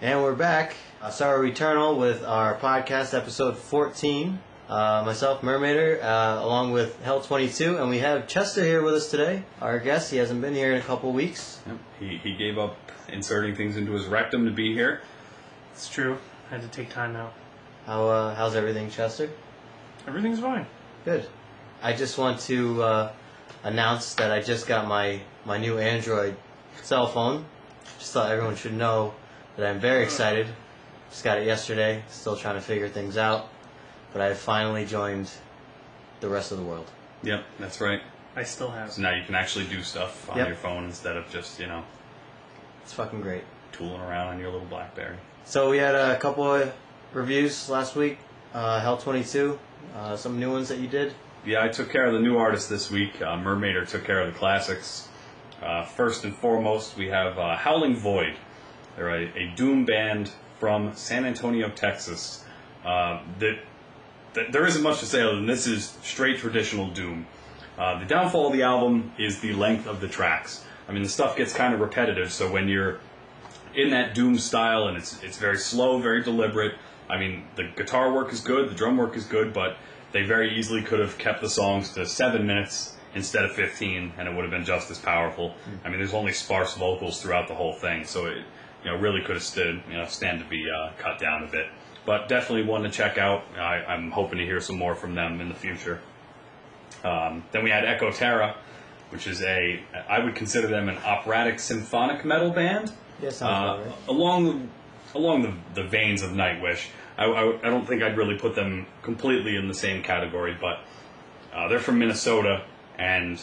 And we're back. Uh, Sorrow Eternal with our podcast, episode 14. Uh, myself, Murmaider, uh, along with Hell 22, and we have Chester here with us today. Our guest, he hasn't been here in a couple weeks. Yep. He, he gave up inserting things into his rectum to be here. It's true. I had to take time out. How uh, how's everything, Chester? Everything's fine. Good. I just want to uh, announce that I just got my my new Android cell phone. Just thought everyone should know that I'm very excited. Just got it yesterday. Still trying to figure things out, but I have finally joined the rest of the world. Yep, that's right. I still have. So now you can actually do stuff on Yep. your phone instead of just, you know, It's fucking great. tooling around on your little Blackberry. So we had a couple of reviews last week. Uh, Hell 22, uh, some new ones that you did. Yeah, I took care of the new artists this week. Uh, Murmaider took care of the classics. Uh, first and foremost, we have uh, Howling Void. They're a, a doom band from San Antonio, Texas. Uh, that, that there isn't much to say other than this is straight traditional doom. Uh, the downfall of the album is the length of the tracks. I mean, the stuff gets kind of repetitive, so when you're in that doom style and it's it's very slow, very deliberate. I mean, the guitar work is good, the drum work is good, but they very easily could have kept the songs to seven minutes instead of 15, and it would have been just as powerful. I mean, there's only sparse vocals throughout the whole thing, so it you know really could have stood you know stand to be uh, cut down a bit. But definitely one to check out. I, I'm hoping to hear some more from them in the future. Um, then we had Echoterra, which is a I would consider them an operatic symphonic metal band Yeah, uh, right. along along the, the veins of Nightwish. I, I, I don't think I'd really put them completely in the same category, but uh, they're from Minnesota, and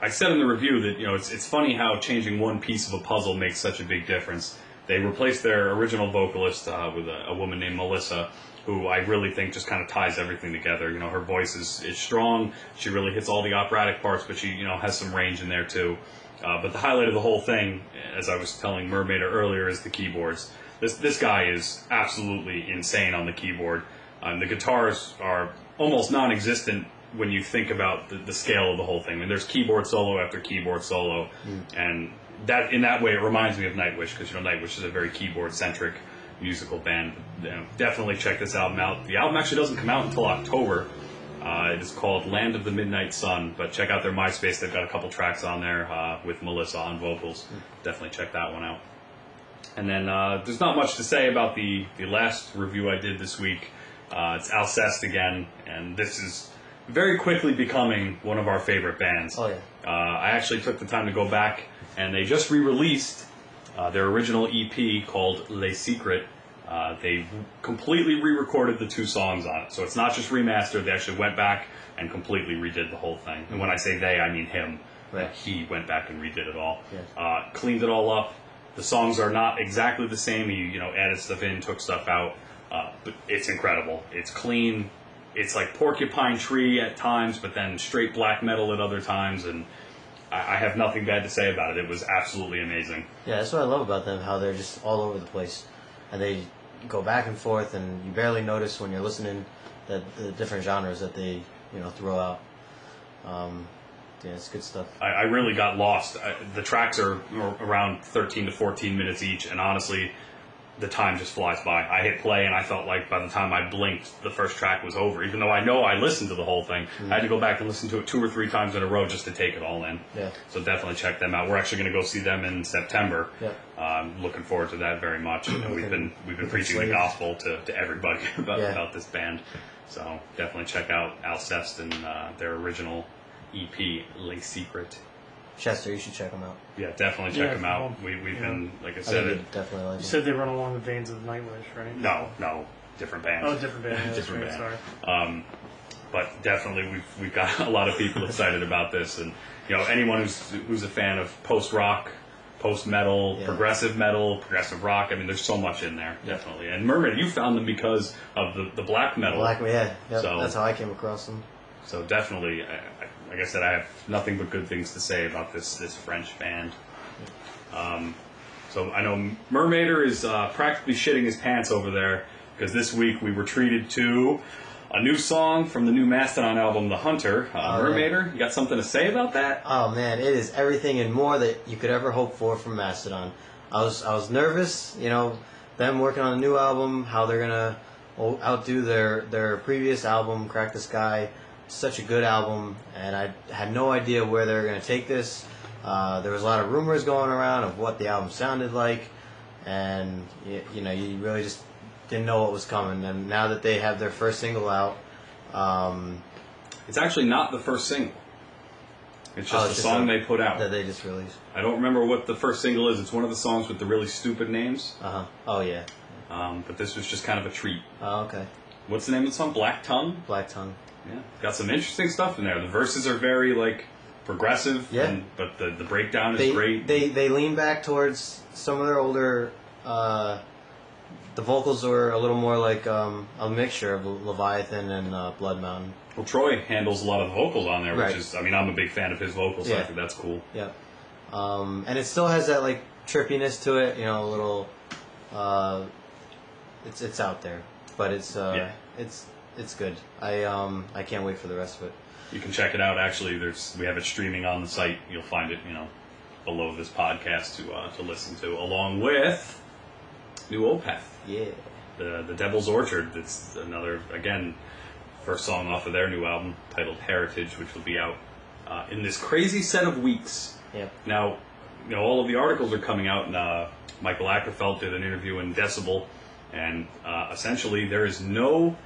I, said in the review that you know it's it's funny how changing one piece of a puzzle makes such a big difference. They replaced their original vocalist uh, with a, a woman named Melissa, who I really think just kind of ties everything together. You know, her voice is, is strong. She really hits all the operatic parts, but she you know has some range in there too. Uh, but the highlight of the whole thing, as I was telling Mermaid earlier, is the keyboards. This this guy is absolutely insane on the keyboard. Um, the guitars are almost non-existent when you think about the, the scale of the whole thing. I mean, there's keyboard solo after keyboard solo, and that in that way it reminds me of Nightwish because you know Nightwish is a very keyboard-centric musical band. You know, definitely check this album out. The album actually doesn't come out until October. Uh, it is called Land of the Midnight Sun, but check out their MySpace. They've got a couple tracks on there uh, with Melissa on vocals. Definitely check that one out. And then uh, there's not much to say about the, the last review I did this week. Uh, it's Alcest again, and this is very quickly becoming one of our favorite bands. Oh, yeah. Uh, I actually took the time to go back, and they just re-released uh, their original EP called Les Secret. Uh, they completely re-recorded the two songs on it, so it's not just remastered. They actually went back and completely redid the whole thing. And when I say they, I mean him. Right. He went back and redid it all. Yes. Uh, cleaned it all up. The songs are not exactly the same. He you know added stuff in, took stuff out, uh, but it's incredible. It's clean. It's like Porcupine Tree at times, but then straight black metal at other times, and I, I have nothing bad to say about it. It was absolutely amazing. Yeah, that's what I love about them. How they're just all over the place, and they go back and forth, and you barely notice when you're listening that the different genres that they you know throw out. Um, yeah, it's good stuff. I, I really got lost. I, the tracks are around 13 to 14 minutes each, and honestly, the time just flies by. I hit play, and I felt like by the time I blinked, the first track was over. Even though I know I listened to the whole thing, I had to go back and listen to it two or three times in a row just to take it all in. Yeah. So definitely check them out. We're actually going to go see them in September. Yeah. Um, looking forward to that very much. You know, we've been we've been preaching the gospel to, to everybody about, Yeah. about this band. So definitely check out Alcest and uh, their original EP, Les Secret. Chester, you should check them out. Yeah, definitely check Yeah, them out. well, We, we've yeah. been, like I I said, think it, you'd definitely like You them. said they run along the veins of Nightwish, right? no, no, different bands. Oh, different band. Yeah, that's Different right, band. Sorry. Um, but definitely, we've we've got a lot of people excited about this, and you know, anyone who's who's a fan of post rock, post metal, Yeah. progressive metal, progressive rock. I mean, there's so much in there, definitely. And Mermaid, you found them because of the the black metal. Black, yeah, yep, So- that's how I came across them. So definitely, I, I, like I said, I have nothing but good things to say about this this French band. Um, so I know Murmaider is uh, practically shitting his pants over there because this week we were treated to a new song from the new Mastodon album, The Hunter. Uh, Oh. Murmaider, you got something to say about that? Oh man, it is everything and more that you could ever hope for from Mastodon. I was I was nervous, you know, them working on a new album, how they're gonna outdo their their previous album, Crack the Skye. Such a good album, and I had no idea where they were gonna take this. Uh, there was a lot of rumors going around of what the album sounded like, and you, you know you really just didn't know what was coming. And now that they have their first single out, um, It's actually not the first single. It's just Oh, a just song a- they put out. that they just released. I don't remember what the first single is. It's one of the songs with the really stupid names. Uh huh. Oh yeah. Um, but this was just kind of a treat. Oh okay. What's the name of the song? Black Tongue. Black Tongue. Yeah, got some interesting stuff in there. The verses are very like progressive. Yeah. And, but the the breakdown is they, great. They they lean back towards some of their older. Uh, the vocals were a little more like um, a mixture of Leviathan and uh, Blood Mountain. well, Troy handles a lot of the vocals on there, which Right. is. I mean, I'm a big fan of his vocals. So I Yeah. think that's cool. Yeah. Um, and it still has that like trippiness to it. You know, a little. Uh, it's it's out there, but it's uh, Yeah. it's it's good. I um I can't wait for the rest of it. You can check it out. Actually, there's we have it streaming on the site. You'll find it, you know, below this podcast to uh, to listen to, along with new Opeth, Yeah. the the Devil's Orchard. That's another again first song off of their new album titled Heritage, which will be out uh, in this crazy set of weeks. Yep. Now, you know, all of the articles are coming out, and uh, Mikael Åkerfeldt did an interview in Decibel, and uh, essentially there is no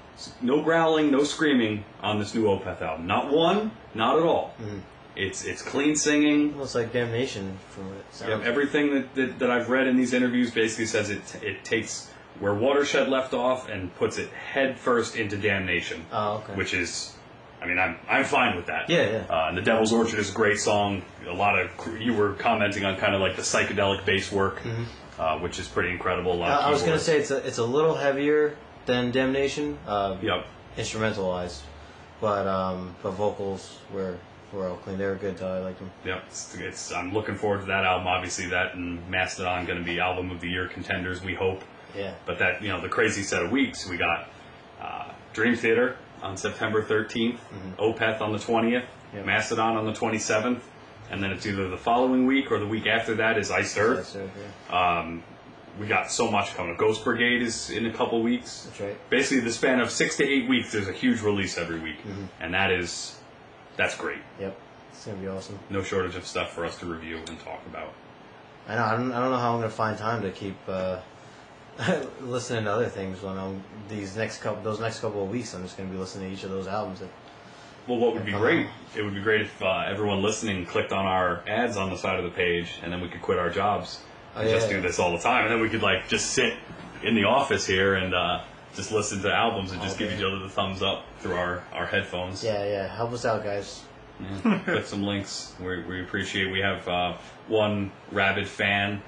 no growling, no screaming on this new Opeth album. Not one, not at all. Mhm. It's it's clean singing. Almost like Damnation from it sounds. Everything that, that, that I've read in these interviews basically says it it takes where Watershed left off and puts it head first into Damnation, Oh okay. which is, I mean, I'm I'm fine with that. Yeah, yeah. Uh, and the Devil's Orchard is a great song. A lot of you were commenting on kind of like the psychedelic bass work, uh, which is pretty incredible. I, I was gonna say it's a it's a little heavier than Damnation. Uh, Yep. instrumental wise, but um, but vocals were were all clean. They were good. Though I liked them. Yep, it's, it's, I'm looking forward to that album. Obviously, that and Mastodon going to be album of the year contenders. We hope. Yeah. But that you know the crazy set of weeks we got uh, Dream Theater on September 13th, Opeth on the 20th, Yep. Mastodon on the 27th, and then it's either the following week or the week after that is Iced Earth. Right, yeah. Um, we got so much coming. Ghost Brigade is in a couple weeks. That's right. Basically, the span of six to eight weeks, there's a huge release every week, Mm-hmm. and that is that's great. Yep. It's gonna be awesome. No shortage of stuff for us to review and talk about. I know. I don't, I don't know how I'm gonna find time to keep uh, listening to other things when I'm these next couple those next couple of weeks. I'm just gonna be listening to each of those albums. That, Well, what would be great? It would be great if uh, everyone listening clicked on our ads on the side of the page, and then we could quit our jobs And yeah, just do this all the time, and then we could like just sit in the office here and uh, just listen to albums and just All give each other the thumbs up through our, our headphones. yeah, yeah. Help us out, guys. Yeah, Put some links. We, we appreciate. We have uh, one rabid fan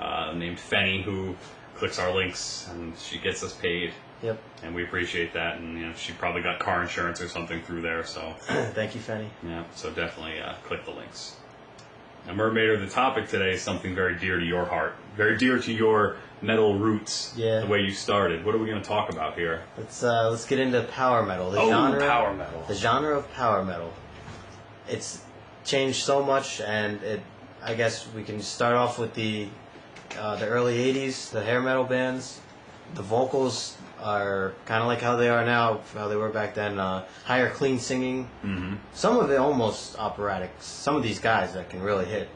uh, named Fenny who clicks our links, and she gets us paid, Yep. and we appreciate that. And you know, she probably got car insurance or something through there, so. Thank you, Fanny. Yeah, so definitely uh, click the links. Now, Murmaider, the topic today is something very dear to your heart, very dear to your metal roots. Yeah. The way you started. What are we going to talk about here? Let's uh, let's get into power metal. The Oh, genre, power metal. The genre of power metal. It's changed so much, and it. I guess we can start off with the uh, the early '80s, the hair metal bands. The vocals are kind of like how they are now, how they were back then. Uh, higher, clean singing. Mm-hmm. Some of it almost operatic. Some of these guys that can really hit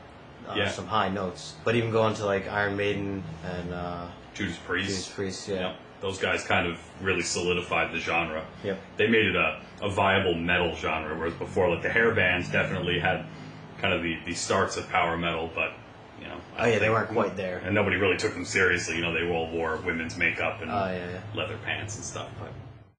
uh, Yeah. some high notes. But even going to like Iron Maiden and uh, Judas Priest. Judas Priest, yeah. Yep. Those guys kind of really solidified the genre. Yep. They made it a, a viable metal genre, whereas before, like the hair bands definitely had kind of the, the starts of power metal, but, you know. Oh yeah, they weren't quite there. And nobody really took them seriously. You know, they all wore women's makeup and Oh yeah, yeah. leather pants and stuff. But